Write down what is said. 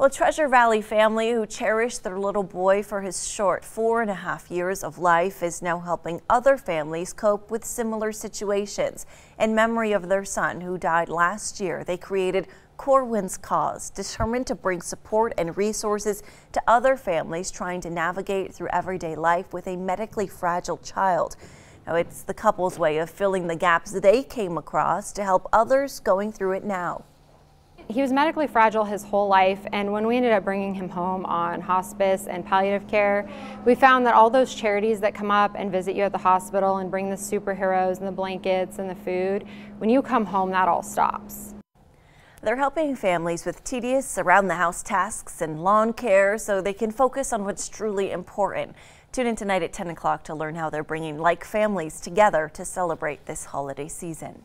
Well, Treasure Valley family who cherished their little boy for his short four and a half years of life is now helping other families cope with similar situations. In memory of their son who died last year, they created Corwyn's Cause, determined to bring support and resources to other families trying to navigate through everyday life with a medically fragile child. Now, it's the couple's way of filling the gaps they came across to help others going through it now. He was medically fragile his whole life, and when we ended up bringing him home on hospice and palliative care, we found that all those charities that come up and visit you at the hospital and bring the superheroes and the blankets and the food, when you come home, that all stops. They're helping families with tedious around the house tasks and lawn care so they can focus on what's truly important. Tune in tonight at 10 o'clock to learn how they're bringing like families together to celebrate this holiday season.